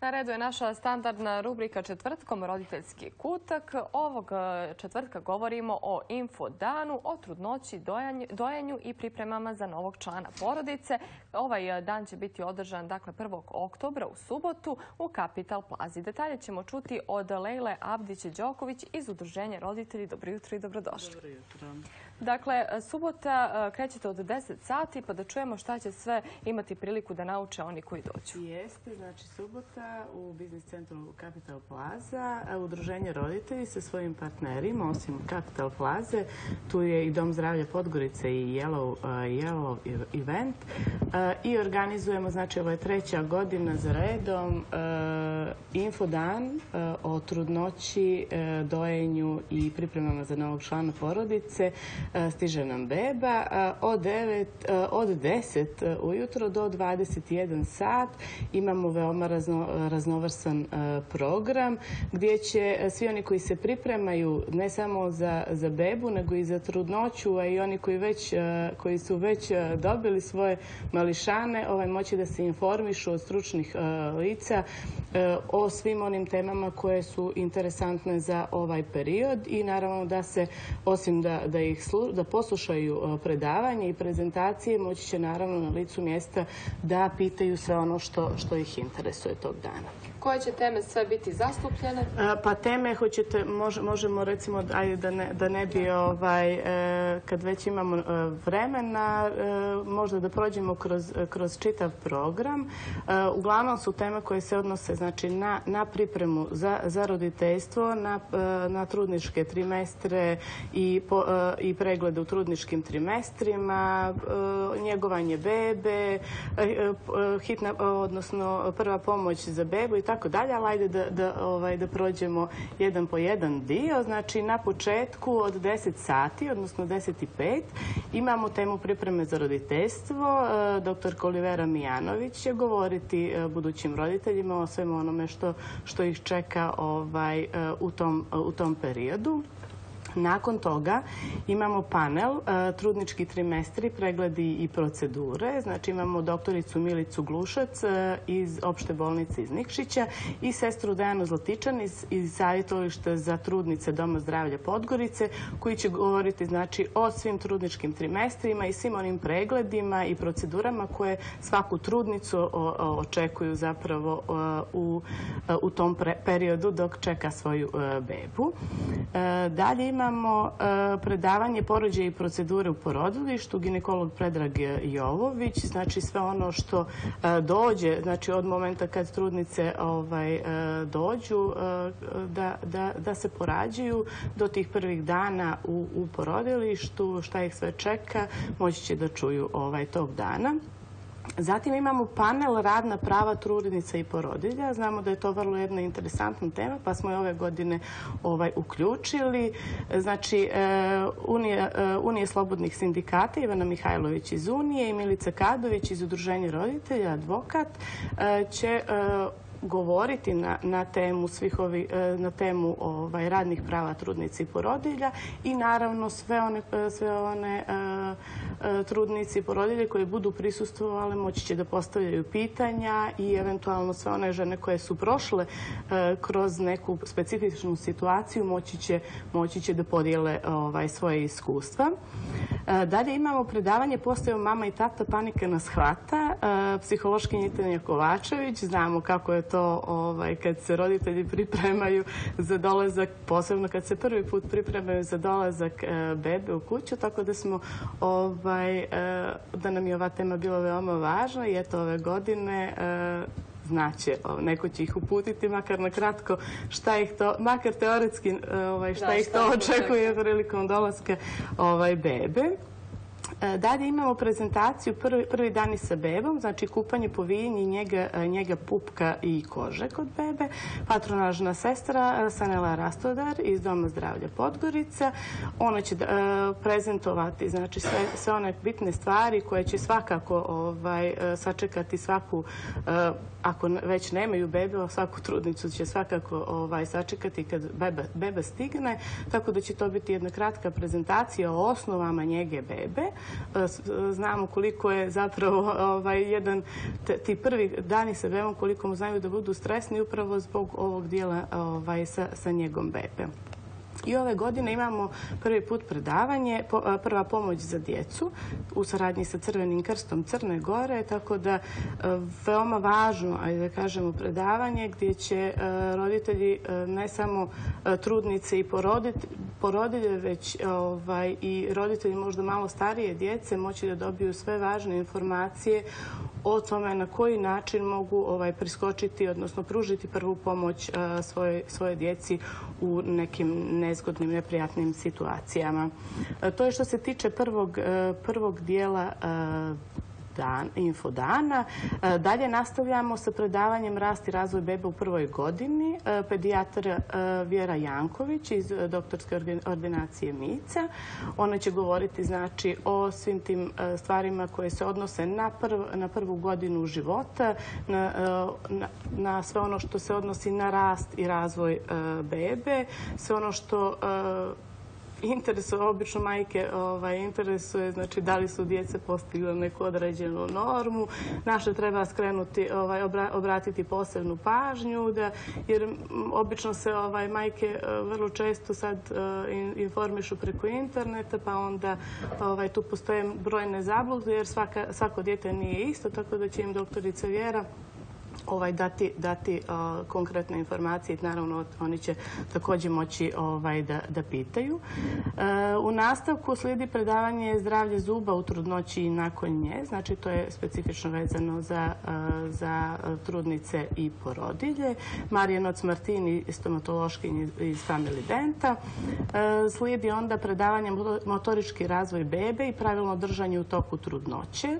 Na redu je naša standardna rubrika četvrtkom roditeljski kutak. Ovog e, četvrtka govorimo o infodanu, o trudnoći, dojenju i pripremama za novog člana porodice. Ovaj e, dan će biti održan dakle 1. oktobra u subotu u Kapital Plazi. Detalje ćemo čuti od Lejle Abdić-Đoković iz Udruženja roditelji. Dobro jutro i dobrodošli. Dobro jutro. Dakle, subota e, krećete od 10 sati pa da čujemo šta će sve imati priliku da nauče oni koji dođu. Jeste, znači subota u biznis centru Capital Plaza, udruženje roditelji sa svojim partnerima, osim Capital Plaze, tu je i Dom zdravlja Podgorice i Yellow, Yellow event. I organizujemo, znači ovo je treća godina za redom, infodan o trudnoći, dojenju i pripremama za novog člana porodice stiže nam beba od, 9, od 10 ujutro do 21 sat. Imamo veoma razno, raznovrsan program gdje će svi oni koji se pripremaju ne samo za, bebu nego i za trudnoću, a i oni koji, već, koji su već dobili svoje mališane ovaj, moći da se informišu od stručnih lica o svim onim temama koje su interesantne za ovaj period i naravno da se osim da, da ih da poslušaju e, predavanje i prezentacije, moći će naravno na licu mjesta da pitaju sve ono što, što ih interesuje tog dana. Koje će teme sve biti zastupljene? E, pa teme hoćete, možemo recimo, ajde da ne, da ne bi ovaj, e, kad već imamo vremena, možda da prođemo kroz, kroz čitav program. Uglavnom su teme koje se odnose znači, na, na pripremu za, za roditeljstvo, na, na trudničke trimestre i, po, i preglede u trudničkim trimestrima, njegovanje bebe, hitna, odnosno prva pomoć za bebu i tako dalje, ali ajde da, da, ovaj, da prođemo jedan po jedan dio. Znači na početku od 10 sati, odnosno 10 i 5, imamo temu pripreme za roditeljstvo. Dr. Kolivera Mijanović će govoriti budućim roditeljima o svemu onome što, što ih čeka ovaj, u, tom, u tom periodu. Nakon toga imamo panel e, trudnički trimestri, pregledi i procedure. Znači imamo doktoricu Milicu Glušac e, iz opšte bolnice iz Nikšića i sestru Dejanu Zlatičan iz, savjetovališta za trudnice Doma zdravlja Podgorice koji će govoriti znači o svim trudničkim trimestrima i svim onim pregledima i procedurama koje svaku trudnicu očekuju zapravo e, u, u tom periodu dok čeka svoju bebu. Dalje imamo imamo e, predavanje porođaja i procedure u porodilištu, ginekolog Predrag Jovović, znači sve ono što e, dođe, znači od momenta kad trudnice ovaj, e, dođu da, se porađaju do tih prvih dana u, u porodilištu, šta ih sve čeka, moći će da čuju ovaj, tog dana. Zatim imamo panel radna prava trudnica i porodilja. Znamo da je to vrlo jedna interesantna tema, pa smo je ove godine ovaj, uključili. Znači, e, Unije, e, Unije slobodnih sindikata, Ivana Mihajlović iz Unije i Milica Kadović iz Udruženja roditelja, advokat, e, će govoriti na, na temu svih ovi, na temu ovaj, radnih prava trudnici i porodilja i naravno sve one, sve one trudnici i porodilje koje budu prisustvovale moći će da postavljaju pitanja i eventualno sve one žene koje su prošle kroz neku specifičnu situaciju moći će, moći će da podijele ovaj, svoje iskustva. Dalje imamo predavanje Postaju mama i tata, panika nas hvata. Psihološki Tanja Kovačević. Znamo kako je to ovaj, kad se roditelji pripremaju za dolazak, posebno kad se prvi put pripremaju za dolazak bebe u kuću, tako da smo ovaj, da nam je ova tema bila veoma važna i eto ove godine znaće, neko će ih uputiti, makar na kratko šta ih to, makar teoretski ovaj, šta, ih to očekuje prilikom dolaska ovaj, bebe. Dalje imamo prezentaciju prvi, prvi dani sa bebom, znači kupanje, povijenje, njega, njega pupka i kože kod bebe. Patronažna sestra Sanela Rastodar iz Doma zdravlja Podgorica. Ona će prezentovati znači, sve, sve one bitne stvari koje će svakako ovaj, sačekati svaku ako već nemaju bebe, svaku trudnicu će svakako ovaj, sačekati kad beba, beba stigne, tako da će to biti jedna kratka prezentacija o osnovama njege bebe. E, e, znamo koliko je zapravo ovaj, jedan, ti prvi dani sa bebom, koliko mu znaju da budu stresni upravo zbog ovog dijela ovaj, sa, njegom bebe. I ove godine imamo prvi put predavanje, a, prva pomoć za djecu u saradnji sa Crvenim krstom Crne Gore, tako da e, veoma važno, ajde da kažemo, predavanje gdje će e, roditelji e, ne samo e, trudnice i porodit- porodilje, već ovaj, i roditelji možda malo starije djece moći da dobiju sve važne informacije o tome na koji način mogu ovaj, priskočiti, odnosno pružiti prvu pomoć a, svoje, svoje djeci u nekim nezgodnim, neprijatnim situacijama. E, to je što se tiče prvog, e, prvog dijela dan, infodana. E, Dalje nastavljamo sa predavanjem Rast i razvoj bebe u prvoj godini. E, Pedijatar e, Vjera Janković iz doktorske ordinacije MICA. Ona će govoriti znači o svim tim stvarima koje se odnose na, prv, na prvu godinu života, na, sve ono što se odnosi na rast i razvoj bebe, sve ono što interesuje, obično majke ovaj, interesuje znači da li su djece postigla neku određenu normu, naše treba skrenuti, ovaj, obra- obratiti posebnu pažnju, jer obično se ovaj, majke e, vrlo često sad e, in- informišu preko interneta, pa onda ovaj, tu postoje brojne zablude, jer svako dijete nije isto, tako da će im doktorica Vjera ovaj, dati, konkretne informacije. Naravno, oni će također moći ovaj, da, pitaju. E, u nastavku slijedi predavanje zdravlje zuba u trudnoći i nakon nje. Znači, to je specifično vezano za, trudnice i porodilje. Marija Noc Martini, stomatološkinj iz, Family Denta. E, slijedi onda predavanje moto- motorički razvoj bebe i pravilno držanje u toku trudnoće. E,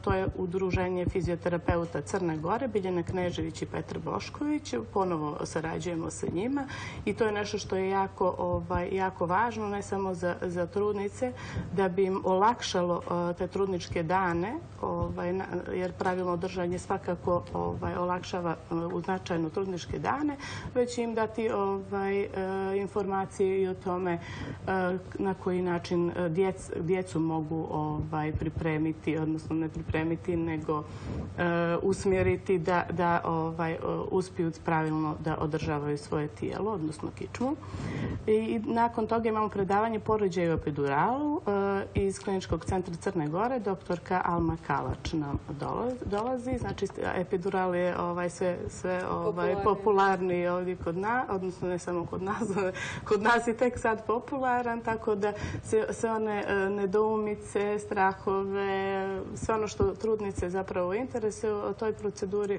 to je udruženje fizioterapeuta Crne Gore, Knežević i Petar Bošković. Ponovo sarađujemo sa njima i to je nešto što je jako, ovaj, važno, ne samo za, trudnice, da bi im olakšalo eh, te trudničke dane, ovaj, jer pravilno držanje svakako ovaj, olakšava eh, značajno trudničke dane, već im dati ovaj, eh, informacije i o tome na koji način djec, djecu mogu pripremiti, odnosno ne pripremiti, nego usmjeriti da, da ovaj, uspiju pravilno da održavaju svoje tijelo, odnosno kičmu. I nakon toga imamo predavanje porođaju epiduralu eh, iz Kliničkog centra Crne Gore. Doktorka Alma Kalač nam dolazi. Znači, epidural je ovaj, sve, sve ovaj, Popularni. popularni ovdje kod nas, odnosno ne samo kod nas, kod nas je tek sad popularan, tako da sve, sve one e, nedoumice, strahove, sve ono što trudnice zapravo interesuje o toj proceduri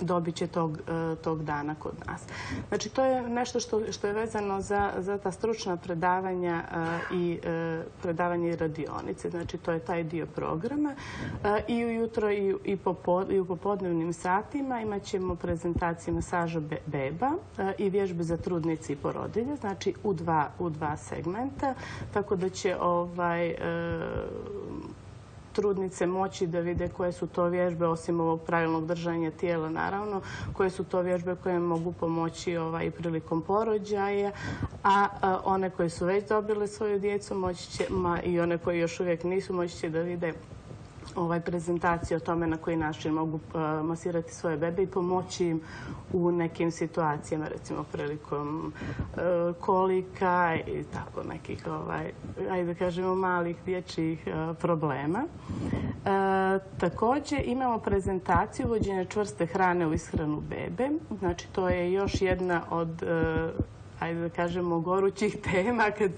dobit će tog, e, tog dana kod nas. Znači, to je nešto što, je vezano za, ta stručna predavanja e, i e, predavanje i radionice. Znači, to je taj dio programa. I ujutro i, i, u popodnevnim satima imat ćemo prezentacije masaža be- beba i vježbe za trudnice i porodilje. Znači, u dva, u dva segmenta. Tako da će ovaj, trudnice moći da vide koje su to vježbe, osim ovog pravilnog držanja tijela, naravno, koje su to vježbe koje mogu pomoći ovaj, prilikom porođaja, a, one koje su već dobile svoju djecu moći će, i one koje još uvijek nisu, moći će da vide ovaj prezentacije o tome na koji način mogu e, masirati svoje bebe i pomoći im u nekim situacijama, recimo prilikom e, kolika i tako nekih, ovaj, ajde kažemo, malih dječjih e, problema. Također imamo prezentaciju uvođenja čvrste hrane u ishranu bebe. Znači, to je još jedna od ajde da kažemo, gorućih tema kad,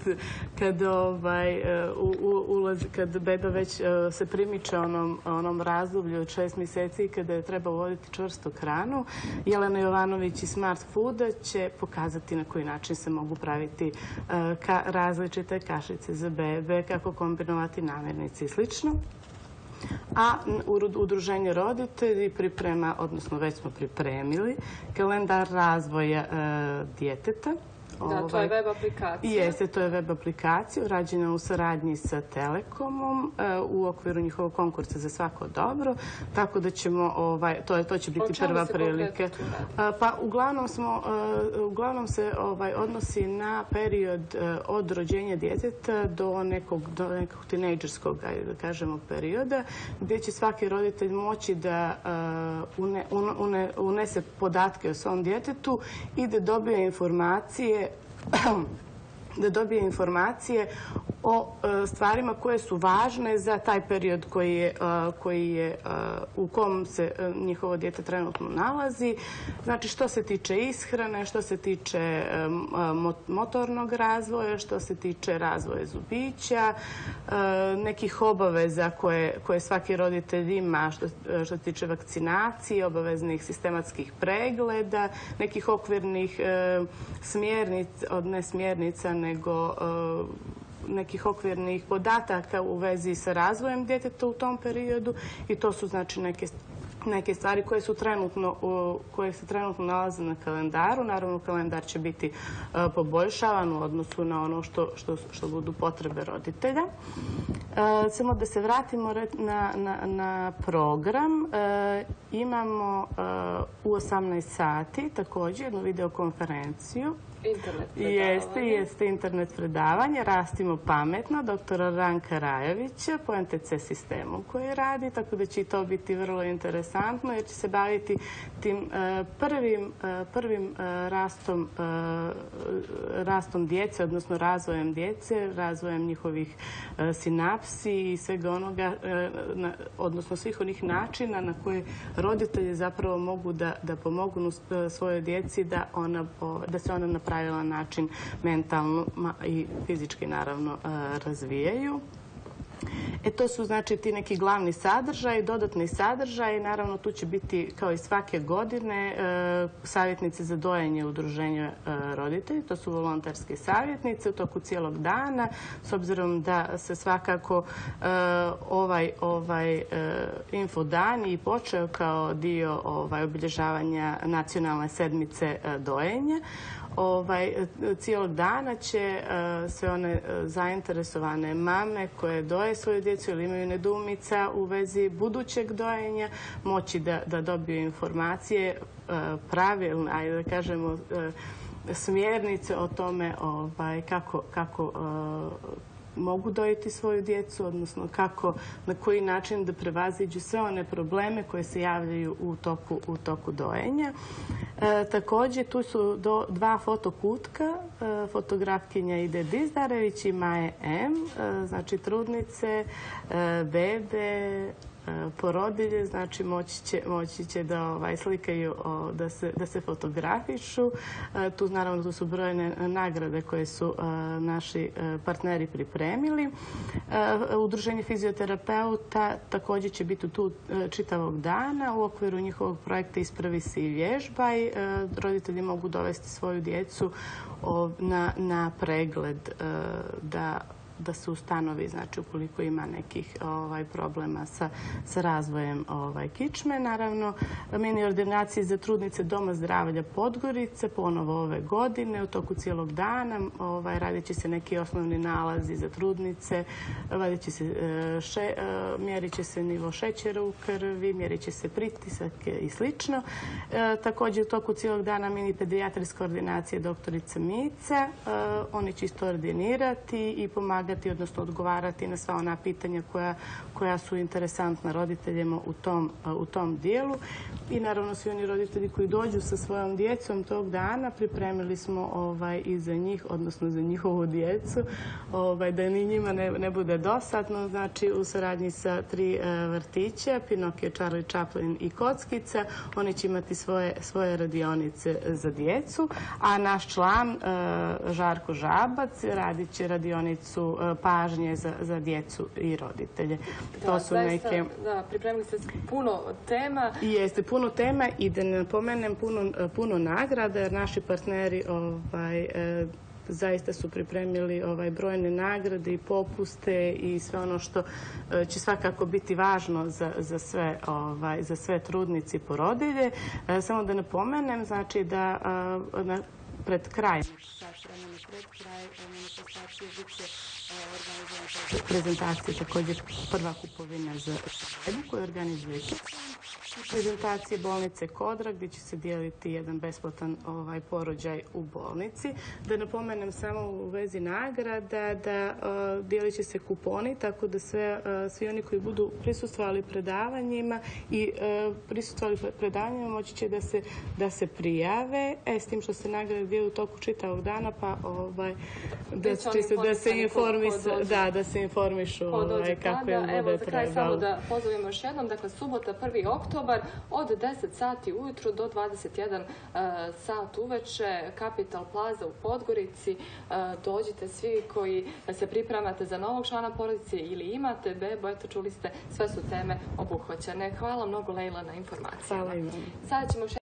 kad, ovaj, e, u, u, kad beba već e, se primiče onom, onom razdoblju od šest mjeseci kada je treba uvoditi čvrstu hranu. Jelena Jovanović iz Smart Fooda će pokazati na koji način se mogu praviti e, različite kašice za bebe, kako kombinovati namirnice i slično. A Udruženje roditelji priprema, odnosno već smo pripremili, kalendar razvoja e, djeteta Da, to je ovaj, web aplikacija. Jeste, to je web aplikacija urađena u saradnji sa Telekomom e, u okviru njihovog konkursa za svako dobro, tako da ćemo, ovaj, to, je, to će biti prva radi? A, Pa uglavnom smo, e, uglavnom se ovaj, odnosi na period e, od rođenja djeteta do nekog, do nekog tinejdžerskog, da kažemo, perioda, gdje će svaki roditelj moći da e, une- un- une- unese podatke o svom djetetu i da dobije informacije da dobije informacije o e, stvarima koje su važne za taj period koji e, koji je e, u kom se njihovo dijete trenutno nalazi. Znači što se tiče ishrane, što se tiče motornog razvoja, što se tiče razvoja zubića, nekih obaveza koje, svaki roditelj ima što, što se tiče vakcinacije, obaveznih sistematskih pregleda, nekih okvirnih smjernica, od ne smjernica, nego nekih okvirnih podataka u vezi sa razvojem djeteta u tom periodu i to su znači neke neke stvari koje su trenutno koje se trenutno nalaze na kalendaru. Naravno, kalendar će biti e, poboljšavan u odnosu na ono što, što, što budu potrebe roditelja. E, samo da se vratimo na, na, na program. E, imamo u 18 sati također jednu videokonferenciju Internet Jeste, predavanje. jeste internet predavanje Rastimo pametno, doktora Ranka Rajovića po NTC sistemu koji radi, tako da će i to biti vrlo interesantno jer će se baviti tim e, prvim, e, e, rastom, djece, odnosno razvojem djece, razvojem njihovih sinapsi i svega onoga, odnosno svih onih načina na koje roditelji zapravo mogu da, pomognu svojoj djeci da, da se ona na pravilan način mentalno i fizički naravno e, razvijaju. E to su znači ti neki glavni sadržaj, dodatni sadržaj. Naravno tu će biti kao i svake godine e, savjetnice za dojenje udruženja e, roditelji. To su volonterske savjetnice u toku cijelog dana. S obzirom da se svakako e, ovaj, ovaj e, infodan i počeo kao dio ovaj, obilježavanja nacionalne sedmice dojenja ovaj, cijelog dana će e, sve one e, zainteresovane mame koje doje svoju djecu ili imaju nedumica u vezi budućeg dojenja moći da, da dobiju informacije e, pravilne, ajde da kažemo smjernice o tome ovaj, kako, kako mogu dojiti svoju djecu, odnosno kako, na koji način da prevaziđu sve one probleme koje se javljaju u toku, u toku dojenja. E, također tu su do, dva fotokutka, e, fotografkinja Ide Dizdarević i Maje M, e, znači trudnice, e, bebe, porodilje, znači moći će, da ovaj, slikaju, da, se, da se fotografišu. E, Tu naravno su brojne nagrade koje su e, naši e, partneri pripremili. E, Udruženje fizioterapeuta također će biti tu e, čitavog dana u okviru njihovog projekta Ispravi se i vježbaj. E, Roditelji mogu dovesti svoju djecu na, na pregled e, da da se ustanovi, znači ukoliko ima nekih ovaj, problema sa, razvojem ovaj, kičme. Naravno, mini ordinacije za trudnice Doma zdravlja Podgorice, ponovo ove godine, u toku cijelog dana. Ovaj, radit će se neki osnovni nalazi za trudnice, e, e, mjerit će se nivo šećera u krvi, mjerit će se pritisak i slično. E, također u toku cijelog dana mini pedijatrijska ordinacija doktorica Mica. Oni će isto ordinirati i pomagati, odnosno odgovarati na sva ona pitanja koja, su interesantna roditeljima u tom, dijelu. I naravno svi oni roditelji koji dođu sa svojom djecom tog dana pripremili smo ovaj, i za njih, odnosno za njihovu djecu, ovaj, da ni njima ne, bude dosadno. Znači u saradnji sa tri e, vrtića, Pinokio, Charlie Chaplin i Kockica, oni će imati svoje, svoje radionice za djecu, a naš član e, Žarko Žabac radit će radionicu e, pažnje za, za djecu i roditelje. to su zaista, neke... Da, pripremili ste puno tema. Jeste puno tema i da ne napomenem puno, puno nagrada jer naši partneri ovaj, e, zaista su pripremili ovaj brojne nagrade i popuste i sve ono što e, će svakako biti važno za, za sve ovaj za sve trudnice i porodilje. E, samo da napomenem znači da na pred kraj, e, e, prezentacija, također prva kupovina za švedu koju organizuje prezentacije bolnice Kodra gdje će se dijeliti jedan besplatan ovaj, porođaj u bolnici. Da napomenem samo u vezi nagrada da e, dijelit će se kuponi tako da sve, e, svi oni koji budu prisustvovali predavanjima i e, prisustvovali predavanjima moći će da se, da se prijave. E, s tim što se nagrade dijeli u toku čitavog dana pa ovaj, da, čisto da se dođe. da, da se informišu ovaj, kako je Evo, bude za kraj samo trebalo. da pozovemo još jednom. Dakle, subota 1. oktobar od 10 sati ujutru do 21 e, sat uveče. Capital Plaza u Podgorici. E, dođite svi koji se pripremate za novog člana porodice ili imate bebu. Eto, čuli ste, sve su teme obuhvaćene. Hvala mnogo, Lejla, na informacijama. Hvala i vama. Sada ćemo još